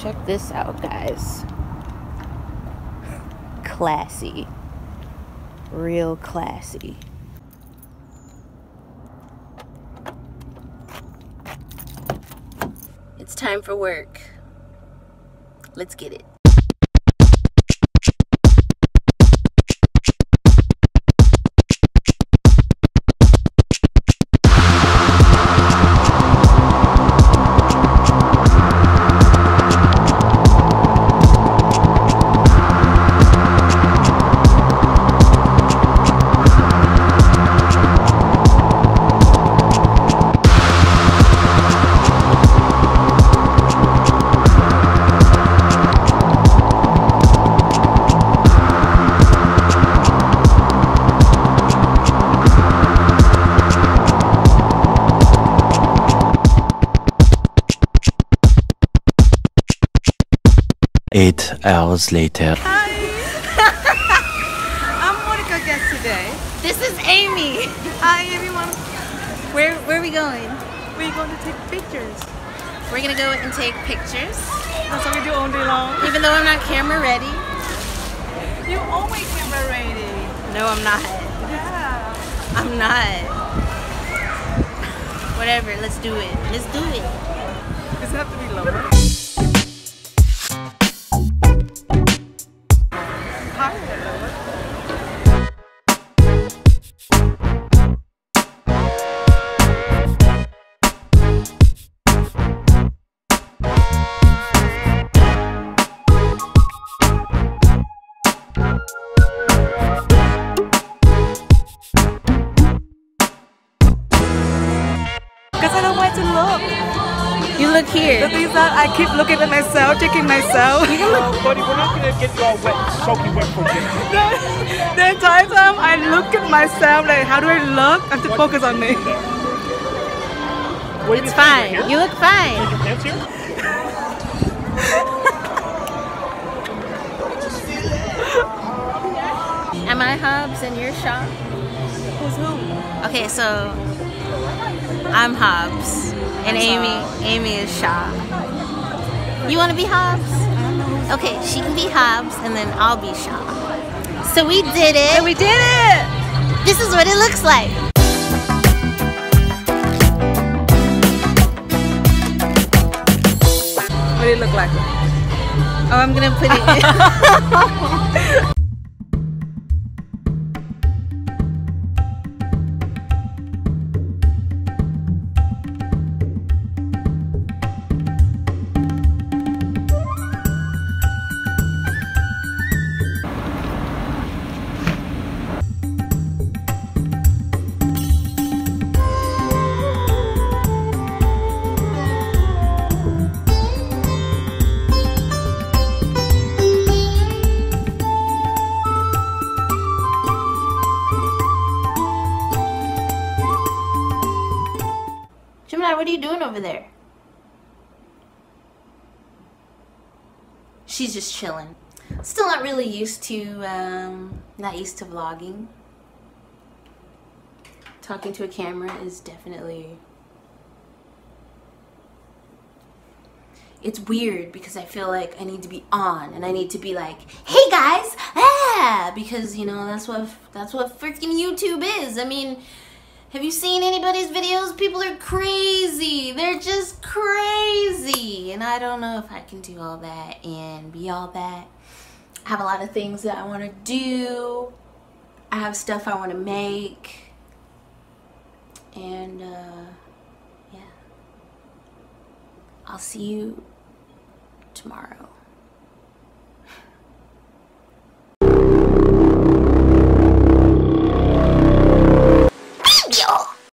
Check this out, guys. Classy. Real classy. It's time for work. Let's get it. Eight hours later. Hi. I'm Monica Guest today. This is Amy. Hi everyone. Where where are we going? We're going to take pictures. We're gonna go and take pictures. That's what we do all day long. Even though I'm not camera ready. You always camera ready. No, I'm not. Yeah. I'm not. Whatever, let's do it. Let's do it Because I don't want to look. You look The here. thing is that I keep looking at myself, checking myself. Oh, buddy, we're not gonna get you all wet, soaking wet for dinner. the entire time I look at myself like how do I look I have to focus on me. Wait, It's fine. You look fine. Your pants here? Am I Hobbs and you're Shaw? Who's who? Okay, so I'm Hobbs and Amy Amy is Shaw. You want to be Hobbs? Okay, she can be Hobbs and then I'll be Shaw. So we did it. And we did it! This is what it looks like. What did it look like? Oh, I'm gonna put it. What are you doing over there? She's just chilling. Still not really used to, um, not used to vlogging. Talking to a camera is definitely it's weird because I feel like I need to be on and I need to be like, "Hey guys, ah!" because you know that's what that's what freaking YouTube is. I mean, have you seen anybody's videos? People are crazy. They're just crazy, and I don't know if I can do all that and be all that. I have a lot of things that I want to do. I have stuff I want to make, and uh, yeah. I'll see you tomorrow.